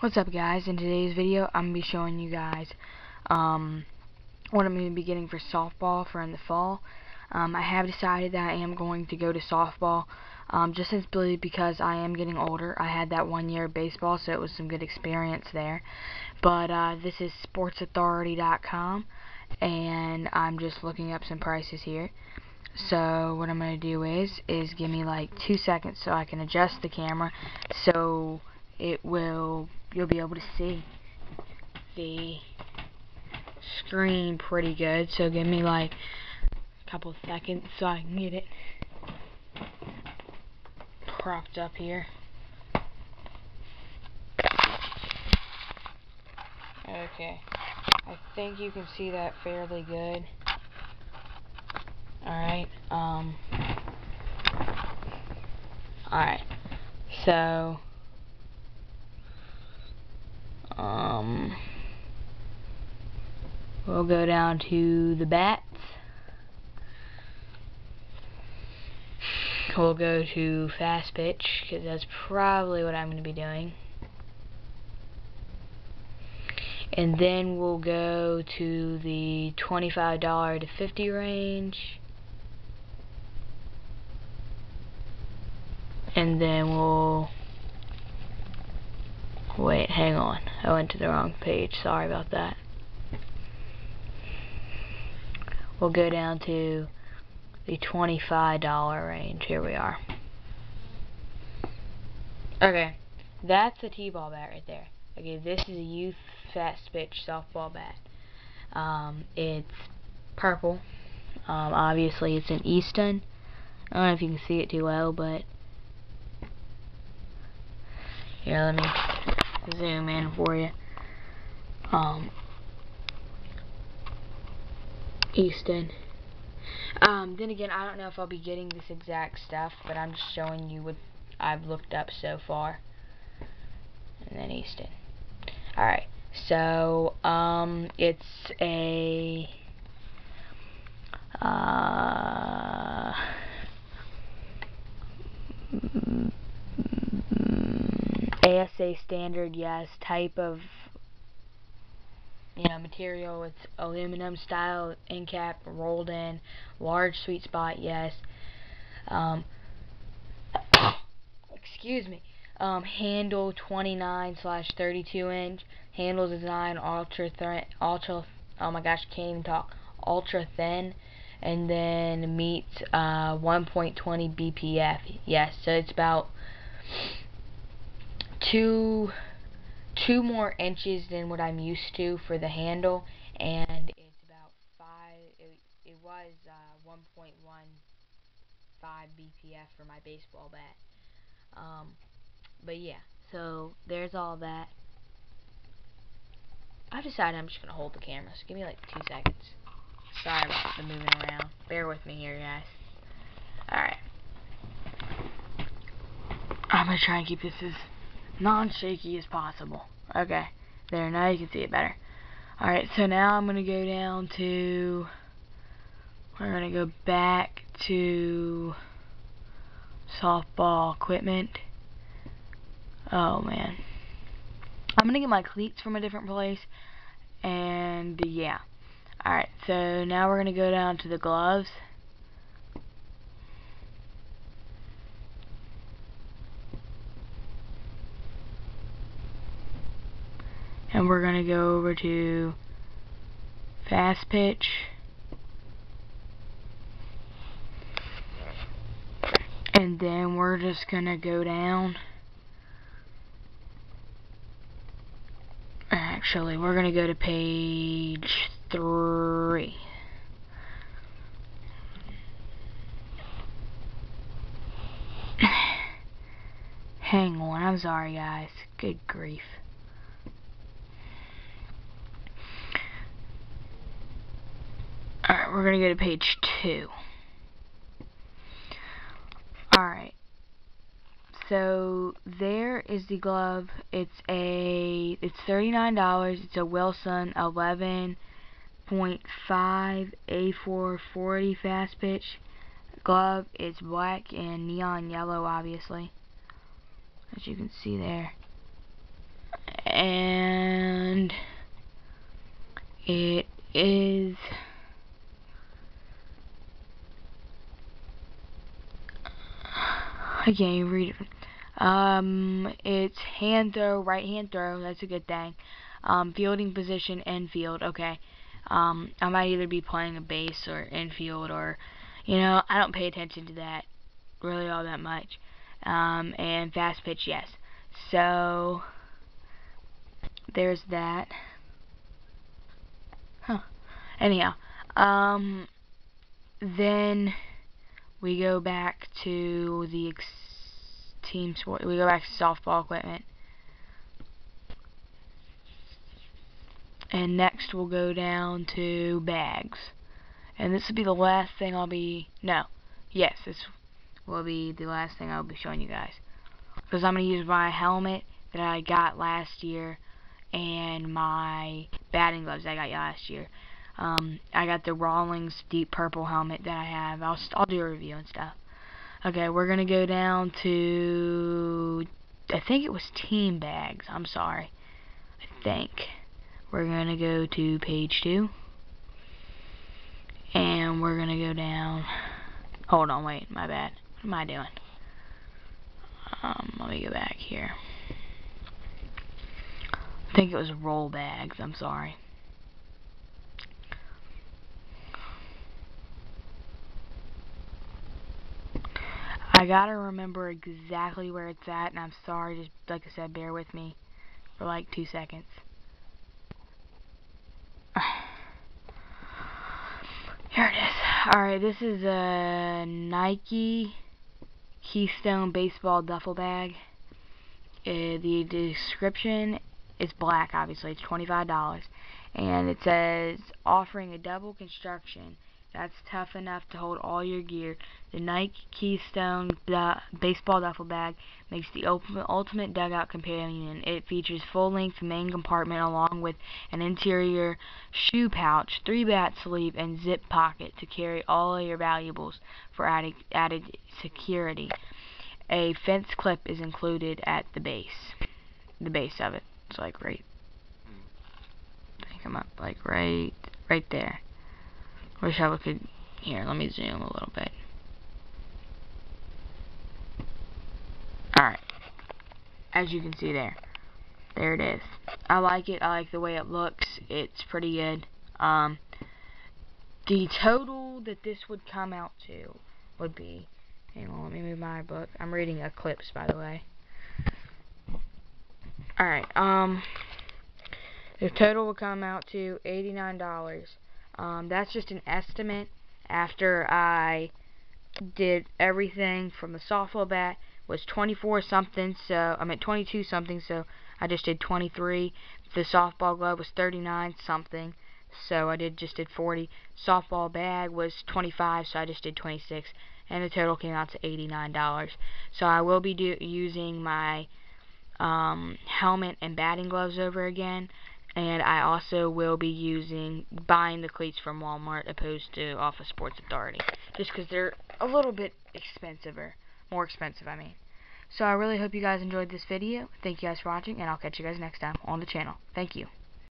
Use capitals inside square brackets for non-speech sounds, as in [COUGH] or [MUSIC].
What's up guys, in today's video I'm going to be showing you guys um, what I'm going to be getting for softball for in the fall. Um, I have decided that I am going to go to softball um, just simply because I am getting older. I had that one year of baseball so it was some good experience there. But uh, this is sportsauthority.com and I'm just looking up some prices here. So what I'm going to do is, is give me like two seconds so I can adjust the camera so it will you'll be able to see the screen pretty good. So give me like a couple seconds so I can get it propped up here. Okay. I think you can see that fairly good. Alright, um, alright, so, um, we'll go down to the bats. We'll go to fast pitch, because that's probably what I'm going to be doing. And then we'll go to the $25 to 50 range. And then we'll Wait, hang on. I went to the wrong page. Sorry about that. We'll go down to the $25 range. Here we are. Okay. That's a T-ball bat right there. Okay, this is a youth fast pitch softball bat. Um, it's purple. Um, obviously, it's an Easton. I don't know if you can see it too well, but here, let me zoom in for you. Um, Easton. Um, then again, I don't know if I'll be getting this exact stuff, but I'm just showing you what I've looked up so far. And then Easton. Alright, so, um, it's a, uh, ASA standard, yes. Type of you know material, it's aluminum style end cap rolled in, large sweet spot, yes. Um, [COUGHS] excuse me. Um, handle 29 slash 32 inch. Handle design ultra thin, ultra. Oh my gosh, can't even talk. Ultra thin, and then meets uh, 1.20 BPF. Yes, so it's about two two more inches than what I'm used to for the handle and it's about five it, it was uh, 1.15 BPF for my baseball bat. Um, but yeah so there's all that. I decided I'm just gonna hold the camera so give me like two seconds. Sorry about the moving around. Bear with me here guys. Alright I'm gonna try and keep this as non-shaky as possible. Okay, there, now you can see it better. Alright, so now I'm going to go down to, we're going to go back to softball equipment. Oh, man. I'm going to get my cleats from a different place, and yeah. Alright, so now we're going to go down to the gloves. and we're going to go over to fast pitch. And then we're just going to go down. Actually we're going to go to page 3 [SIGHS] hang on I'm sorry guys. Good grief Alright, we're going to go to page 2. Alright. So, there is the glove. It's a, it's $39. It's a Wilson 11.5 A440 fast pitch glove. It's black and neon yellow, obviously. As you can see there. and it is [LAUGHS] I can't read it. Um, it's hand throw, right hand throw. That's a good thing. Um, fielding position, infield. Okay. Um, I might either be playing a base or infield or, you know, I don't pay attention to that really all that much. Um, and fast pitch, yes. So, there's that. Huh. Anyhow, um, then we go back to the team sport. We go back to softball equipment. And next we'll go down to bags. And this will be the last thing I'll be, no, yes, this will be the last thing I'll be showing you guys. Because I'm going to use my helmet that I got last year and my batting gloves I got last year. Um, I got the Rawlings Deep Purple helmet that I have. I'll, I'll do a review and stuff. Okay, we're going to go down to, I think it was team bags. I'm sorry. I think. We're going to go to page 2. And we're going to go down. Hold on, wait, my bad. What am I doing? Um, let me go back here. I think it was roll bags, I'm sorry. I gotta remember exactly where it's at, and I'm sorry, just like I said, bear with me for like two seconds. [SIGHS] Here it is. Alright, this is a Nike Keystone baseball duffel bag. Uh, the description is black, obviously. It's $25. And it says, offering a double construction that's tough enough to hold all your gear. The Nike Keystone baseball duffel bag makes the ultimate dugout companion. It features full-length main compartment along with an interior shoe pouch, three bat sleeve, and zip pocket to carry all your valuables for added, added security. A fence clip is included at the base. The base of it. It's like right. Hmm. Come up like right, right there. Wish I could, here, let me zoom a little bit. Alright. As you can see there. There it is. I like it. I like the way it looks. It's pretty good. Um, the total that this would come out to would be, hang on, let me move my book. I'm reading Eclipse, by the way. Alright, um, the total would come out to $89. Um, that's just an estimate after I did everything from the softball bat was 24 something so I meant 22 something so I just did 23 the softball glove was 39 something so I did just did 40 softball bag was 25 so I just did 26 and the total came out to $89 so I will be using my um, helmet and batting gloves over again and I also will be using buying the cleats from Walmart opposed to Office Sports Authority. Just because they're a little bit expensiver more expensive I mean. So I really hope you guys enjoyed this video. Thank you guys for watching and I'll catch you guys next time on the channel. Thank you